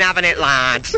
having it, lads.